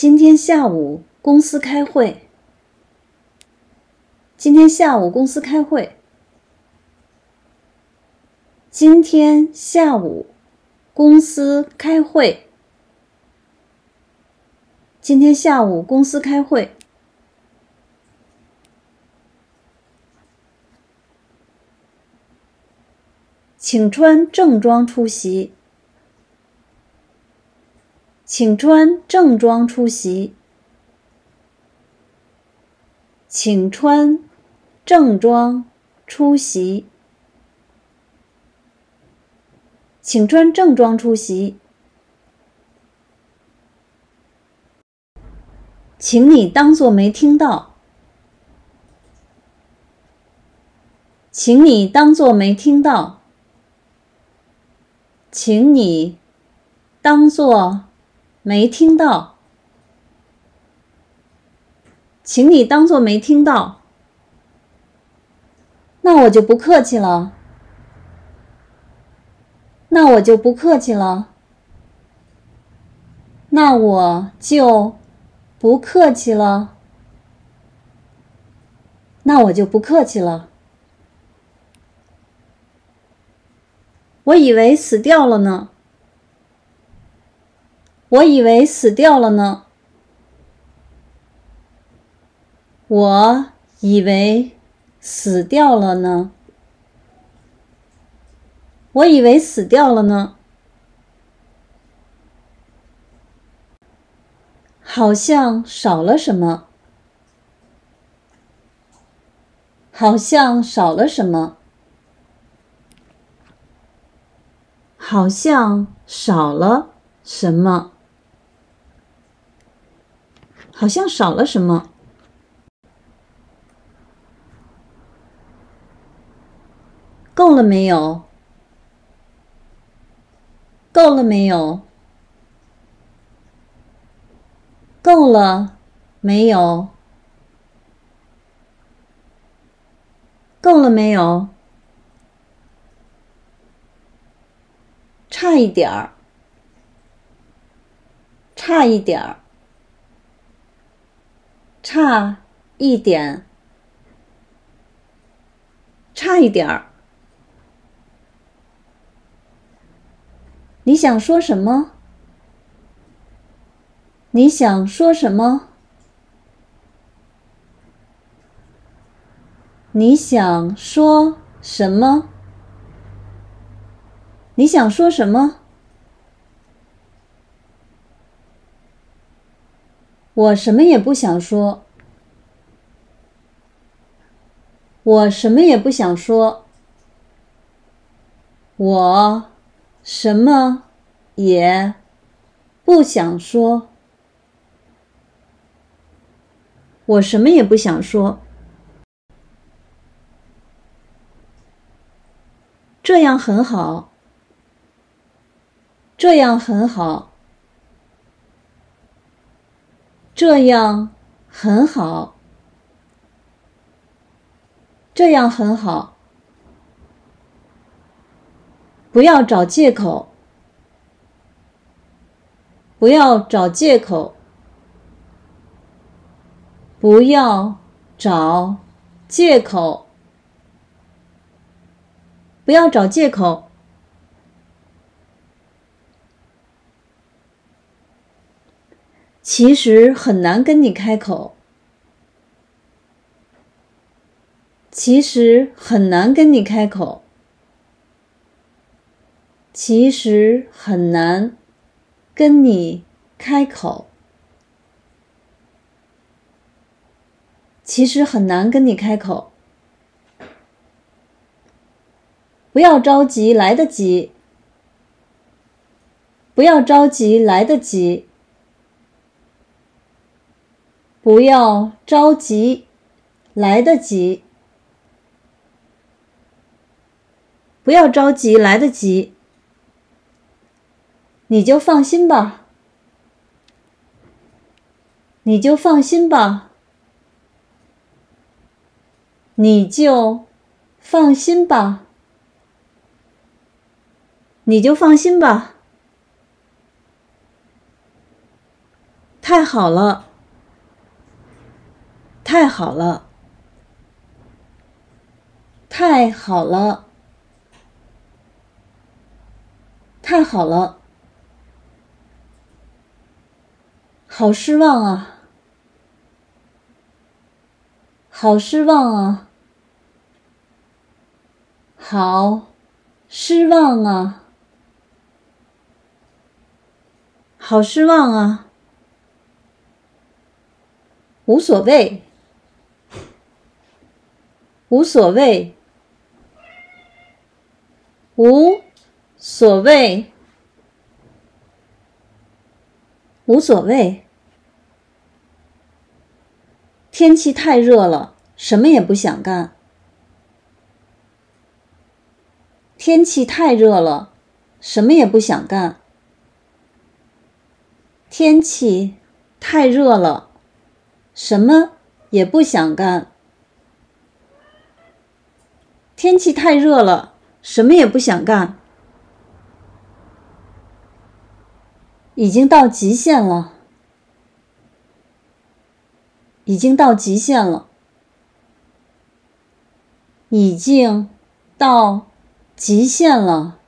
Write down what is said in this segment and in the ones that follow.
今天下午公司开会。今天下午公司开会。今天下午公司开会。今天下午公司开会。请穿正装出席。请穿正装出席。请穿正装出席。请穿正装出席。请你当做没听到。请你当做没听到。请你当做没听到。请你当做没听到。那我就不客气了。那我就不客气了。那我就不客气了。那我就不客气了。我以为死掉了呢。我以为死掉了呢。我以为死掉了呢。我以为死掉了呢。好像少了什么。好像少了什么。好像少了什么。好像少了什么。够了没有？够了没有？够了没有？够了没有？差一点儿，差一点儿，差一点，差一点儿。你想说什么？你想说什么？你想说什么？你想说什么？我什么也不想说。我什么也不想说。我什么也不想说。我什么也不想说。这样很好。这样很好。这样很好。这样很好。不要找借口。不要找借口。不要找借口。不要找借口。其实很难跟你开口。其实很难跟你开口。其实很难跟你开口。其实很难跟你开口。不要着急，来得及。不要着急，来得及。不要着急，来得及。不要着急，来得及。你就放心吧。你就放心吧。你就放心吧。你就放心吧。太好。了，太好了，太好了，太好了，好失望啊，好失望啊，好失望啊，好失望啊。无所谓，无所谓，无所谓，无所谓。天气太热了，什么也不想干。天气太热了，什么也不想干。天气太热了。什么也不想干。天气太热了，什么也不想干。已经到极限了，已经到极限了，已经到极限了，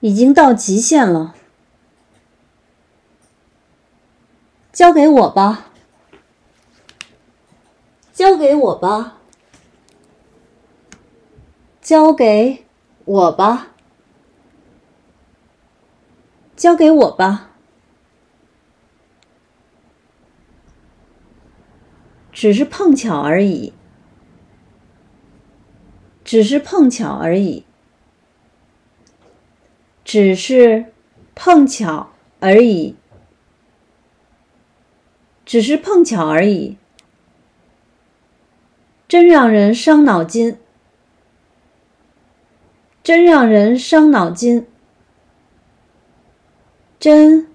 已经到极限了。交给我吧，交给我吧，交给我吧，交给我吧，只是碰巧而已，只是碰巧而已，只是碰巧而已。只是碰巧而已，真让人伤脑筋，真让人伤脑筋，真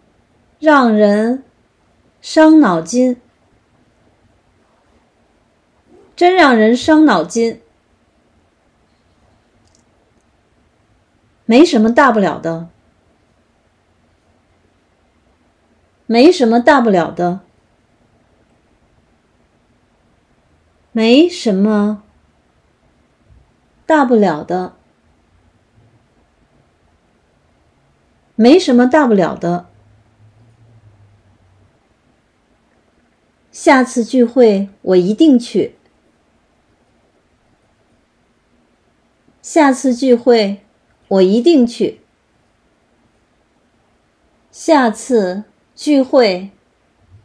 让人伤脑筋，真让人伤脑筋。没什么大不了的，没什么大不了的。没什么大不了的，没什么大不了的。下次聚会我一定去。下次聚会我一定去。下次聚会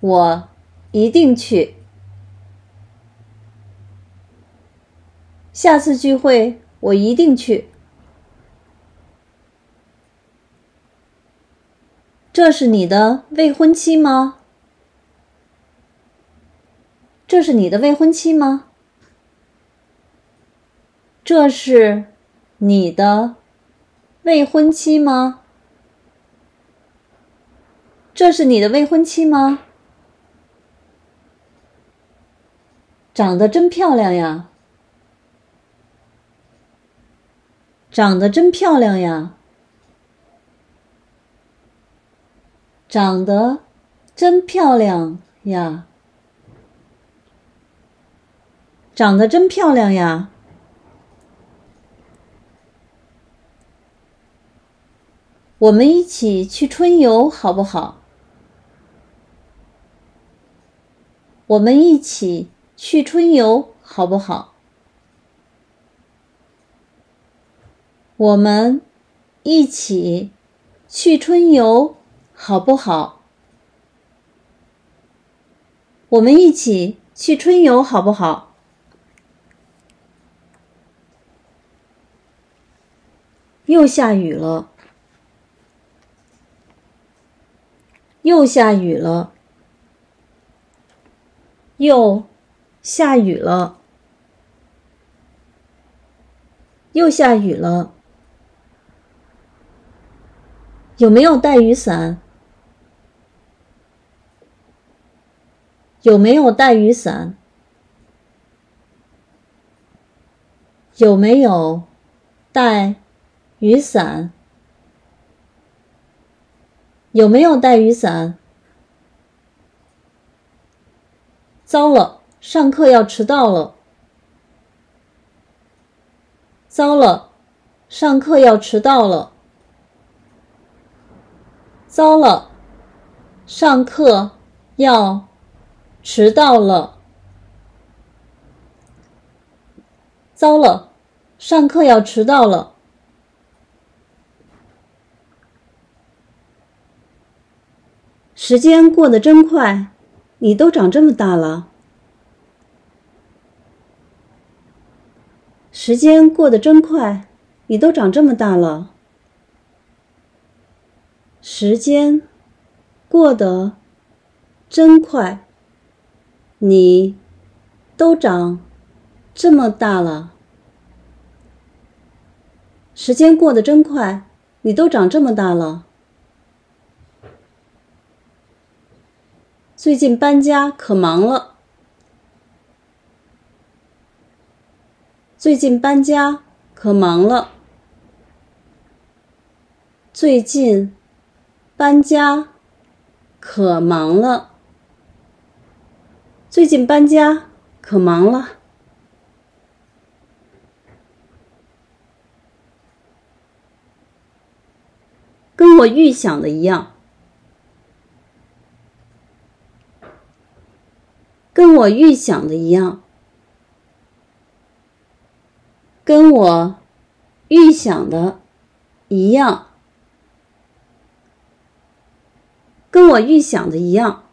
我一定去。下次聚会我一定去。这是你的未婚妻吗？这是你的未婚妻吗？这是你的未婚妻吗？这是你的未婚妻吗？长得真漂亮呀！长得真漂亮呀！长得真漂亮呀！长得真漂亮呀！我们一起去春游好不好？我们一起去春游好不好？我们一起去春游，好不好？我们一起去春游，好不好？又下雨了，又下雨了，又下雨了，又下雨了。有没有带雨伞？有没有带雨伞？有没有带雨伞？有没有带雨伞？糟了，上课要迟到了。糟了，上课要迟到了。糟了，上课要迟到了。糟了，上课要迟到了。时间过得真快，你都长这么大了。时间过得真快，你都长这么大了。时间过得真快，你都长这么大了。时间过得真快，你都长这么大了。最近搬家可忙了。最近搬家可忙了。最近搬家可忙了。最近搬家可忙了。跟我预想的一样。跟我预想的一样，跟我预想的一样，跟我预想的一样，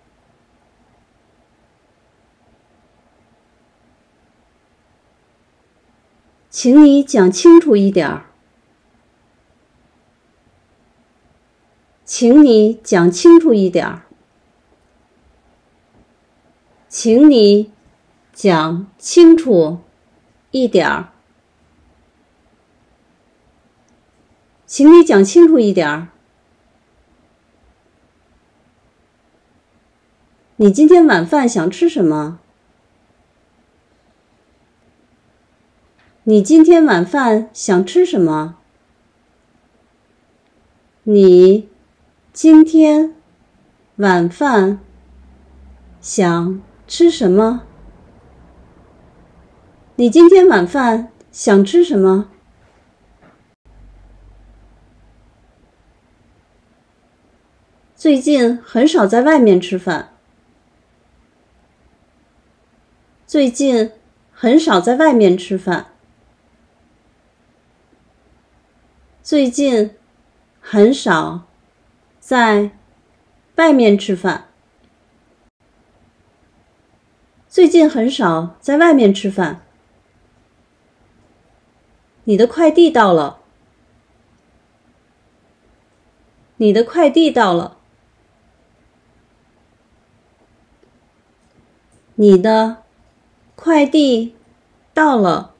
请你讲清楚一点儿，请你讲清楚一点儿。请你讲清楚一点儿，请你讲清楚一点儿。你今天晚饭想吃什么？你今天晚饭想吃什么？你今天晚饭想？吃什么？你今天晚饭想吃什么？最近很少在外面吃饭。最近很少在外面吃饭。最近很少在外面吃饭。最近很少在外面吃饭。你的快递到了。你的快递到了。你的快递到了。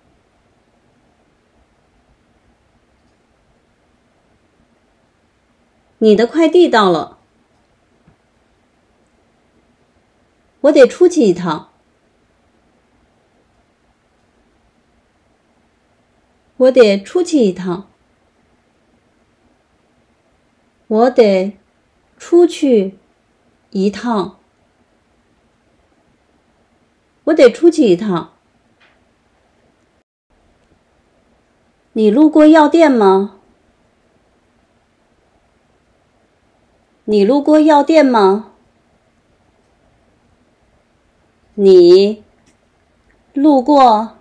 你的快递到了。我得出去一趟。我得出去一趟。我得出去一趟。我得出去一趟。你路过药店吗？你路过药店吗？你路过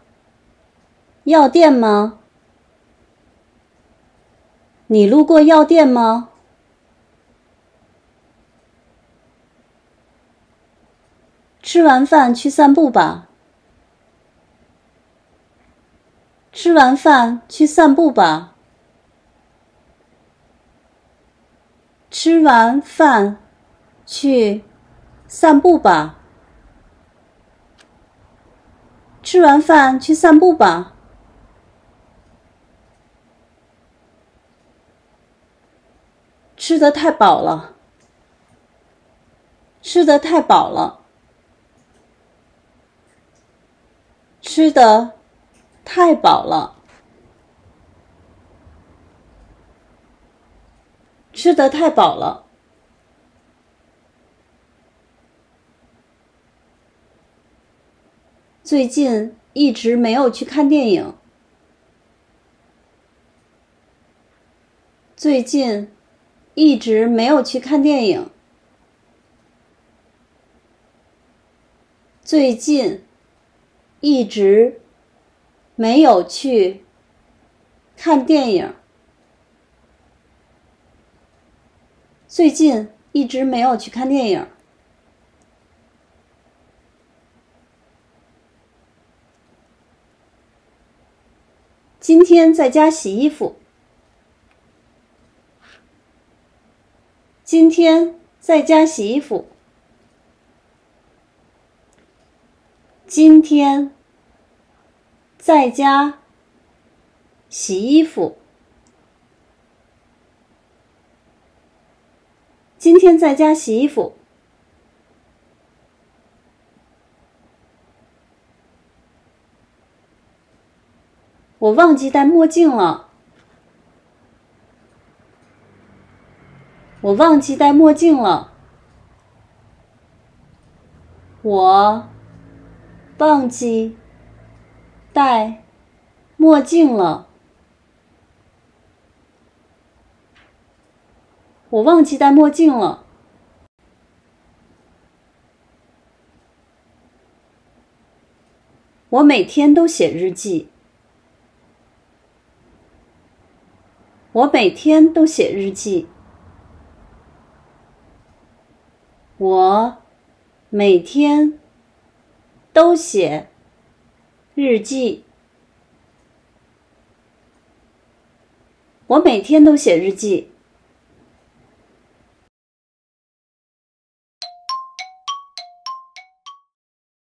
药店吗？你路过药店吗？吃完饭去散步吧。吃完饭去散步吧。吃完饭去散步吧。吃完饭去散步吧。吃的太饱了，吃的太饱了，吃的太饱了，吃得太饱了。最近一直没有去看电影。最近一直没有去看电影。最近一直没有去看电影。最近一直没有去看电影。今天在家洗衣服。今天在家洗衣服。今天在家洗衣服。今天在家洗衣服。我忘记戴墨镜了。我忘记戴墨镜了。我忘记戴墨镜了。我忘记戴墨镜了。我每天都写日记。我每天都写日记。我每天都写日记。我每天都写日记。